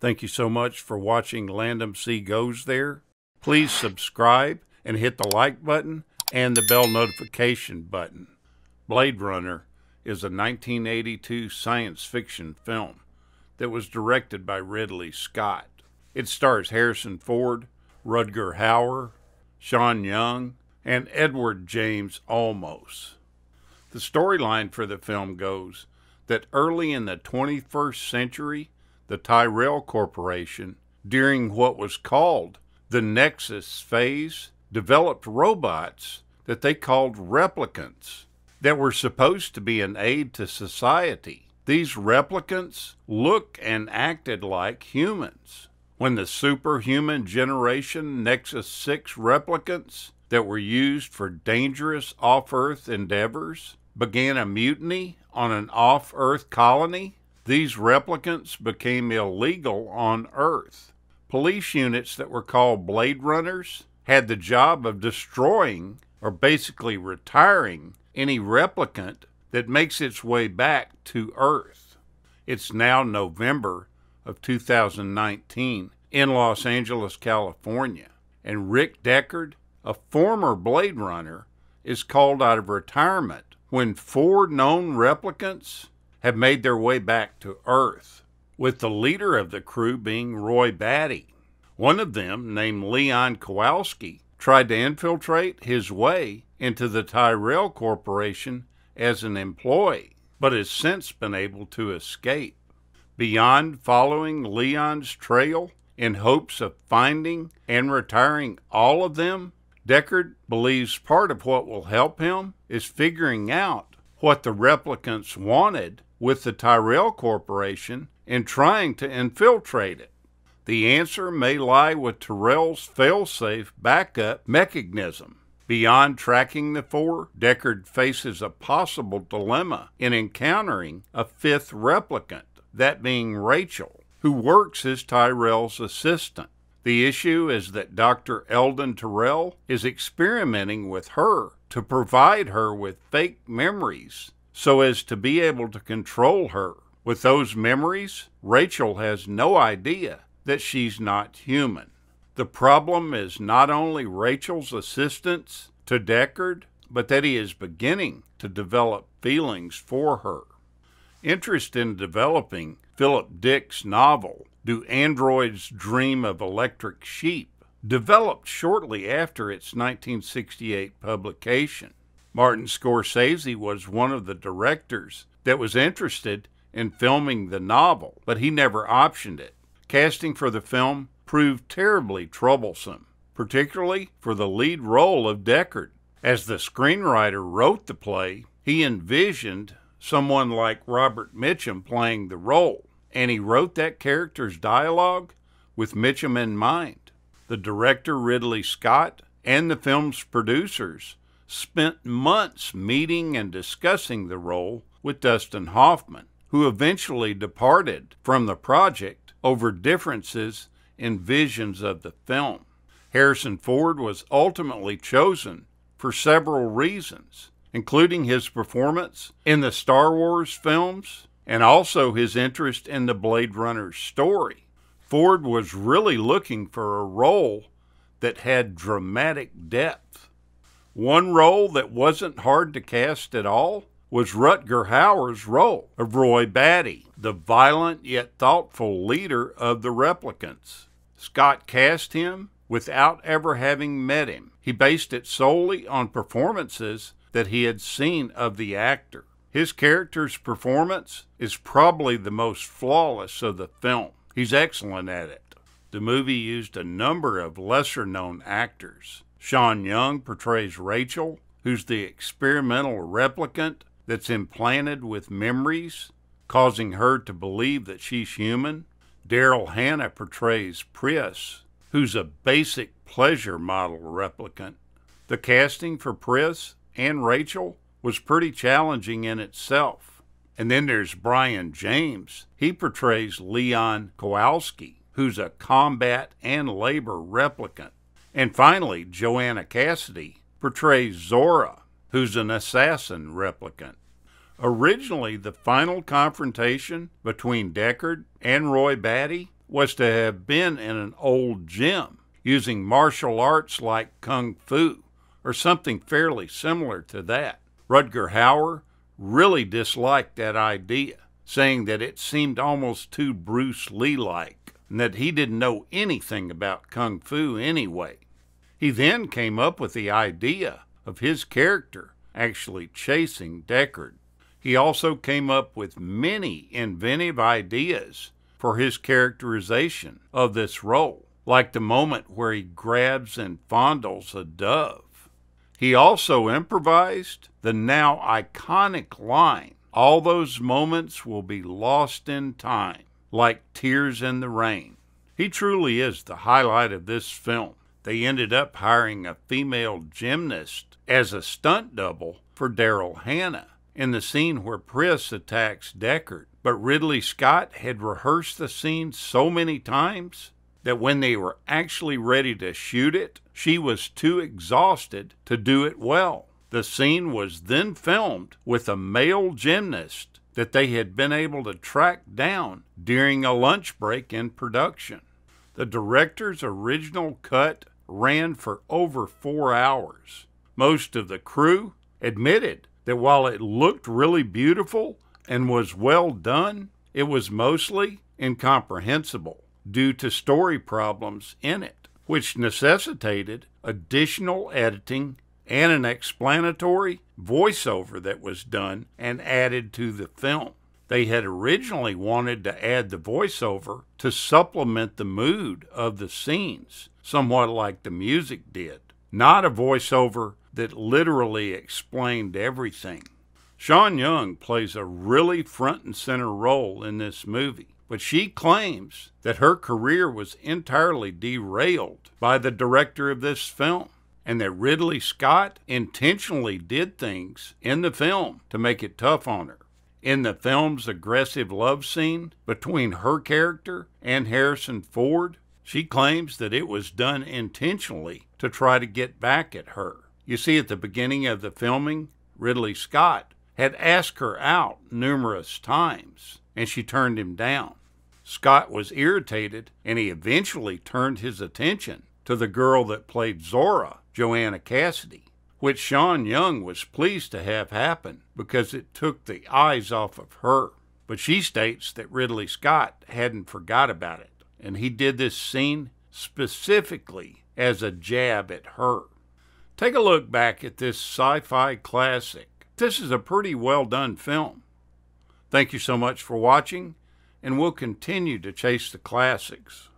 Thank you so much for watching Landum C Goes There. Please subscribe and hit the like button and the bell notification button. Blade Runner is a 1982 science fiction film that was directed by Ridley Scott. It stars Harrison Ford, Rutger Hauer, Sean Young, and Edward James Olmos. The storyline for the film goes that early in the 21st century, the Tyrell Corporation, during what was called the Nexus phase, developed robots that they called replicants that were supposed to be an aid to society. These replicants looked and acted like humans. When the superhuman generation Nexus 6 replicants that were used for dangerous off Earth endeavors began a mutiny on an off Earth colony, these replicants became illegal on Earth. Police units that were called Blade Runners had the job of destroying or basically retiring any replicant that makes its way back to Earth. It's now November of 2019 in Los Angeles, California, and Rick Deckard, a former Blade Runner, is called out of retirement when four known replicants have made their way back to Earth, with the leader of the crew being Roy Batty. One of them, named Leon Kowalski, tried to infiltrate his way into the Tyrell Corporation as an employee, but has since been able to escape. Beyond following Leon's trail in hopes of finding and retiring all of them, Deckard believes part of what will help him is figuring out what the replicants wanted with the Tyrell Corporation and trying to infiltrate it. The answer may lie with Tyrell's failsafe backup mechanism. Beyond tracking the four, Deckard faces a possible dilemma in encountering a fifth replicant, that being Rachael, who works as Tyrell's assistant. The issue is that Dr. Eldon Tyrell is experimenting with her to provide her with fake memories so as to be able to control her. With those memories, Rachael has no idea that she's not human. The problem is not only Rachael's assistance to Deckard, but that he is beginning to develop feelings for her. Interest in developing Philip Dick's novel, Do Androids Dream of Electric Sheep, developed shortly after its 1968 publication. Martin Scorsese was one of the directors that was interested in filming the novel, but he never optioned it. Casting for the film proved terribly troublesome, particularly for the lead role of Deckard. As the screenwriter wrote the play, he envisioned someone like Robert Mitchum playing the role, and he wrote that character's dialogue with Mitchum in mind. The director, Ridley Scott, and the film's producers spent months meeting and discussing the role with Dustin Hoffman, who eventually departed from the project over differences in visions of the film. Harrison Ford was ultimately chosen for several reasons, including his performance in the Star Wars films and also his interest in the Blade Runner story. Ford was really looking for a role that had dramatic depth. One role that wasn't hard to cast at all was Rutger Hauer's role of Roy Batty, the violent yet thoughtful leader of the replicants. Scott cast him without ever having met him. He based it solely on performances that he had seen of the actor. His character's performance is probably the most flawless of the film. He's excellent at it. The movie used a number of lesser known actors. Sean Young portrays Rachael, who's the experimental replicant that's implanted with memories, causing her to believe that she's human. Daryl Hannah portrays Pris, who's a basic pleasure model replicant. The casting for Pris and Rachael was pretty challenging in itself. And then there's Brion James. He portrays Leon Kowalski, who's a combat and labor replicant. And finally, Joanna Cassidy portrays Zhora, who's an assassin replicant. Originally, the final confrontation between Deckard and Roy Batty was to have been in an old gym using martial arts like kung fu or something fairly similar to that. Rutger Hauer really disliked that idea, saying that it seemed almost too Bruce Lee like and that he didn't know anything about kung fu anyway. He then came up with the idea of his character actually chasing Deckard. He also came up with many inventive ideas for his characterization of this role, like the moment where he grabs and fondles a dove. He also improvised the now iconic line All those moments will be lost in time, like tears in the rain. He truly is the highlight of this film. They ended up hiring a female gymnast as a stunt double for Daryl Hannah in the scene where Pris attacks Deckard. But Ridley Scott had rehearsed the scene so many times that when they were actually ready to shoot it, she was too exhausted to do it well. The scene was then filmed with a male gymnast that they had been able to track down during a lunch break in production. The director's original cut ran for over four hours. Most of the crew admitted that while it looked really beautiful and was well done, it was mostly incomprehensible due to story problems in it, which necessitated additional editing and an explanatory voiceover that was done and added to the film. They had originally wanted to add the voiceover to supplement the mood of the scenes, somewhat like the music did, not a voiceover that literally explained everything. Sean Young plays a really front and center role in this movie, but she claims that her career was entirely derailed by the director of this film and that Ridley Scott intentionally did things in the film to make it tough on her. In the film's aggressive love scene between her character and Harrison Ford, she claims that it was done intentionally to try to get back at her. You see, at the beginning of the filming, Ridley Scott had asked her out numerous times, and she turned him down. Scott was irritated, and he eventually turned his attention to the girl that played Zhora, Joanna Cassidy, which Sean Young was pleased to have happen because it took the eyes off of her. But she states that Ridley Scott hadn't forgot about it, and he did this scene specifically as a jab at her. Take a look back at this sci fi classic. This is a pretty well done film. Thank you so much for watching, and we'll continue to chase the classics.